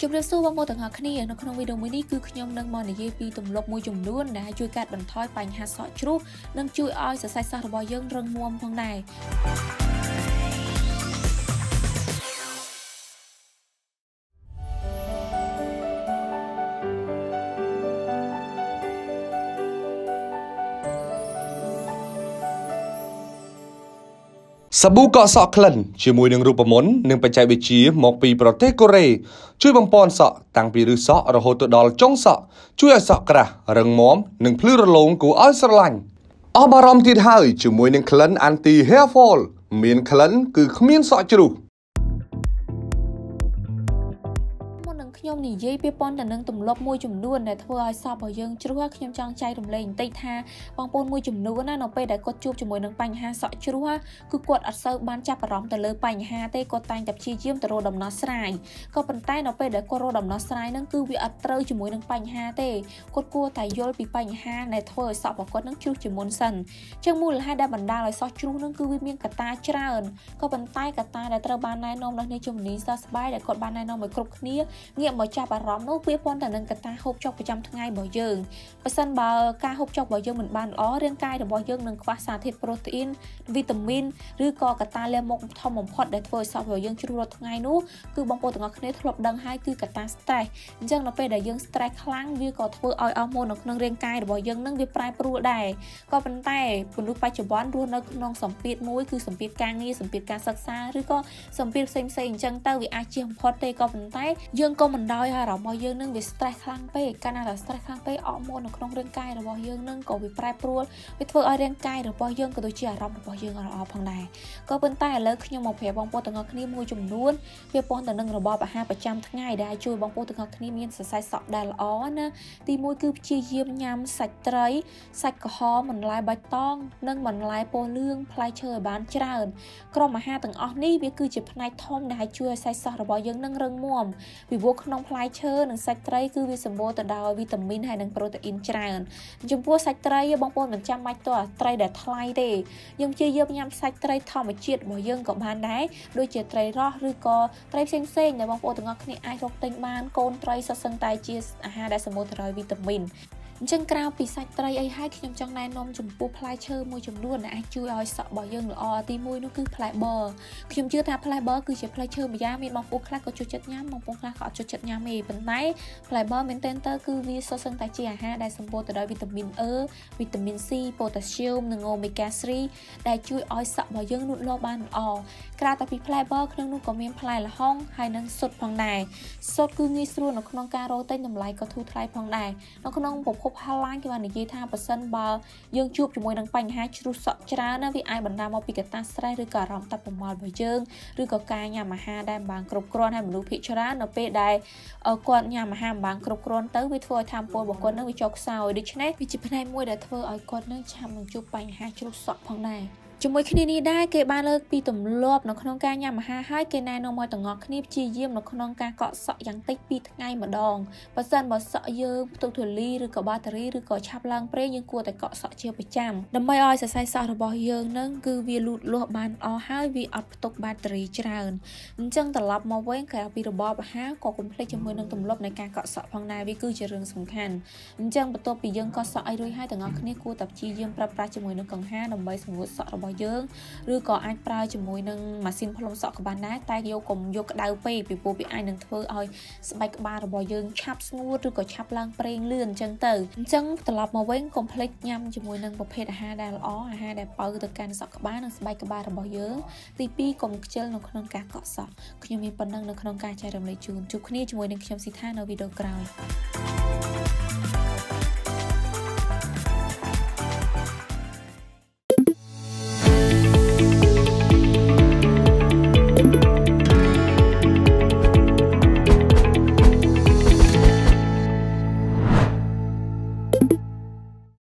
ជម្រាបសួរបងប្អូនទាំងអស់គ្នានៅក្នុងវីដេអូមួយនេះគឺខ្ញុំនឹងមកនិយាយពីទម្លាប់មួយចំនួនដែលជួយកាត់បន្ថយបញ្ហាសក់ជ្រុះនិងជួយឲ្យសរសៃសក់របស់យើងរឹងមាំផងដែរ សាប៊ូកក់សក់ក្លិនជាមួយនឹងរូបមន្តនិងបច្ចេកវិទ្យាមកពីប្រទេសកូរ៉េជួយបំពន់សក់តាំងពីឫសសក់រហូតទៅដល់ចុងសក់ជួយឲ្យសក់ក្រាស់រឹងមាំនិងភ្លឺរលោងគួរឲ្យស្រឡាញ់អស់បារម្ភទៀតហើយជាមួយនឹងក្លិន anti hair fall មានក្លិនគឺគ្មានសក់ជ្រុះ ខ្ញុំនិយាយពាក់ព័ន្ធទៅនឹងទម្លាប់មួយចំនួនដែលធ្វើឲ្យសពរបស់យើងជ្រុះខ្ញុំចង់ចែករំលែកបន្តិចថាបងប្អូនមួយចំនួនណានៅពេលដែលគាត់ជួបជាមួយនឹងបញ្ហាសក់ជ្រោះគឺគាត់អត់សូវបានចាប់អារម្មណ៍ទៅលើបញ្ហាទេគាត់តែងតែព្យាយាមទៅរកដំណោះស្រាយក៏ប៉ុន្តែនៅពេលដែលគាត់រកដំណោះស្រាយហ្នឹងគឺវាអត់ត្រូវជាមួយនឹងបញ្ហាទេគាត់គួរតែយល់ពីបញ្ហាដែលធ្វើឲ្យសក់របស់គាត់ហ្នឹងជ្រុះជាមុនសិនចឹងមូលហេតុដែលបណ្ដាលឲ្យសក់ជ្រុះហ្នឹងគឺវាមានកត្តាច្រើនក៏ប៉ុន្តែកត្តាដែលត្រូវបានណែនាំដល់នេះជំនាញសះស្បែកដែលគាត់បានណែនាំឲ្យគ្រប់គ្នាងាកមកចាប់អារម្មណ៍នោះវាព័ន្ធទៅនឹងកត្តាហូបចុកប្រចាំថ្ងៃរបស់យើងបើសិនបើការហូបចុករបស់យើងមិនបានល្អរាងកាយរបស់យើងនឹងខ្វះសារធាតុប្រូតេអ៊ីនវីតាមីនឬក៏កត្តាលាមកធំបំផុតដែលធ្វើឲ្យសក់របស់យើងជ្រុះរាល់ថ្ងៃនោះគឺបងប្អូនទាំងអស់គ្នាធ្លាប់ដឹងហើយគឺកត្តា stress អញ្ចឹងនៅពេលដែលយើង stress ខ្លាំងវាក៏ធ្វើឲ្យអរម៉ូននៅក្នុងរាងកាយរបស់យើងនឹងវាប្រែប្រួលដែរក៏ប៉ុន្តែមនុស្សបច្ចុប្បន្នរស់នៅក្នុងសម្ពាធមួយគឺសម្ពាធការងារសម្ពាធការសិក្សាឬក៏សម្ពាធផ្សេងផ្សេងអញ្ចឹងទៅវាអាចជៀសបំផុតទេក៏ប៉ុន្តែយើងក៏មិនដោយឲ្យអារម្មណ៍របស់យើងនឹងវា stress ខ្លាំងពេកកាលណាដែល stress ខ្លាំងពេកអរម៉ូននៅក្នុងរាងកាយរបស់យើងនឹងក៏វាប្រែប្រួលវាធ្វើឲ្យរាងកាយរបស់យើងក៏ដូចជាអារម្មណ៍របស់យើងអត់ល្អផងដែរក៏ប៉ុន្តែឥឡូវខ្ញុំមកប្រាប់បងប្អូនទាំងអស់គ្នាមួយចំនួនវាព័ន្ធទៅនឹងរបបអាហារប្រចាំថ្ងៃដែលជួយបងប្អូនទាំងអស់គ្នាមានសរសៃសក់ដែលល្អណាទី1គឺព្យាយាមញ៉ាំសាច់ត្រីសាច់ក្រហមបន្លែបៃតង និងបន្លែពណ៌លឿងផ្លែឈើឲ្យបានច្រើនក្រុមអាហារទាំងអស់នេះវាគឺជាផ្នែកធំដែលជួយឲ្យសាច់សក់របស់យើងនឹងរឹងមាំពីព្រោះក្នុងផ្លែឈើនិងសាច់ត្រីគឺវាសម្បូរទៅដោយវីតាមីនហើយនិងប្រូតេអ៊ីនច្រើនចំពោះសាច់ត្រីបងប្អូនមិនចាំបាច់ទៅត្រីដែលថ្លៃទេយើងជាយើងញ៉ាំសាច់ត្រីធម្មជាតិរបស់យើងក៏បានដែរដូចជាត្រីរ៉ស់ឬក៏ត្រីផ្សេងផ្សេងដែលបងប្អូនទាំងអស់គ្នាអាចរកទិញបានកូនត្រីសុទ្ធសឹងតែជាអាហារដែលសម្បូរទៅដោយវីតាមីន អញ្ចឹងក្រៅពីសាច់ត្រីអីហើយខ្ញុំចង់ណែនាំចំពោះផ្លែឈើមួយចំនួនដែលអាចជួយឲ្យសក់របស់យើងល្អទី1នោះគឺផ្លែប័រខ្ញុំជឿថាផ្លែប័រគឺជាផ្លែឈើម្យ៉ាងមានបងប្អូនខ្លះក៏ចូលចិត្តញ៉ាំបងប្អូនខ្លះក៏អត់ចូលចិត្តញ៉ាំទេប៉ុន្តែផ្លែប័រមែនទែនទៅគឺវាសុទ្ធសឹងតែជាអាហារដែលសម្បូរទៅដោយវីតាមីន E វីតាមីន C ប៉ូតាស្យូមនិង Omega 3ដែលជួយឲ្យសក់របស់យើងលូតលាស់បានល្អក្រៅតែពីផ្លែប័រក្នុងនោះក៏មានផ្លែល្ហុងហើយនិងស៊ុតផងដែរស៊ុតគឺងាយស្រួលនៅក្នុងការរកទិញតម្លៃក៏ធូរថ្លៃផងដែរនៅក្នុងប្រភព Hotline គេបាននិយាយថាប៉ះសិនបើយើងជួបជាមួយនឹងបញ្ហាជ្រុះសក់ច្រើនណាវាអាចបណ្ដាលមកពីកត្តា stress ឬក៏អារម្មណ៍តាប់ប្រមល់របស់យើងឬក៏ការញ៉ាំអាហារដែលមិនបានគ្រប់គ្រាន់ហើយមនុស្សភាគច្រើននៅពេលដែលគាត់ញ៉ាំអាហារមិនបានគ្រប់គ្រាន់ទៅវាធ្វើឲ្យធម៌ពលរបស់គាត់នឹងវាចុះខ្សោយដូច្នេះវាជាផ្នែកមួយដែលធ្វើឲ្យគាត់នឹងឆាប់នឹងជួបបញ្ហាជ្រុះសក់ផងដែរ ជាមួយគ្នានេះដែរគេបានលើកពីទម្លាប់នៅក្នុងការញ៉ាំអាហារហើយគេណែនាំឲ្យទាំងអស់គ្នាព្យាយាមនៅក្នុងការកក់សក់យ៉ាងតិច2ថ្ងៃម្ដងបើសិនបើសក់យើងផ្ទុកធូលីឬក៏បាតារីឬក៏ឆាប់ឡើងប្រេងយើងគួរតែកក់សក់ជាប្រចាំដើម្បីឲ្យសរសៃសក់របស់យើងនឹងគឺវាលូតលាស់បានល្អហើយវាអត់ផ្ទុកបាតារីច្រើនអញ្ចឹងត្រឡប់មកវិញក្រៅពីរបបអាហារក៏កុំភ្លេចជាមួយនឹងទម្លាប់នៃការកក់សក់ផងដែរវាគឺជារឿងសំខាន់អញ្ចឹងបន្ទាប់ពីយើងកក់សក់ឲ្យរួចហើយទាំងអស់គ្នាគួរតែព្យាយាមប្រើប្រាស់ជាមួយនឹងកង្ហារដើម្បីសម្ងួតសក់របស់យើងឬក៏អាចប្រើជាមួយនឹងម៉ាស៊ីនផ្លុំសក់ក៏បានដែរតែយកកុំយកក្តៅពេកពីព្រោះវាអាចនឹងធ្វើឲ្យស្បែកក្បាលរបស់យើងឆាប់ស្ងួតឬក៏ឆាប់ឡើងប្រេងលឿនអញ្ចឹងទៅអញ្ចឹងត្រឡប់មកវិញកុំភ្លេចញ៉ាំជាមួយនឹងប្រភេទអាហារដែលល្អអាហារដែលបើទៅកាន់សក់ក្បាលនិងស្បែកក្បាលរបស់យើងទី2កុំខ្ជិលនៅក្នុងការកក់សក់ខ្ញុំមានប៉ុណ្ណឹងនៅក្នុងការចែករំលែកជូនជួបគ្នាជាមួយនឹងខ្ញុំស៊ីថានៅវីដេអូក្រោយ thank you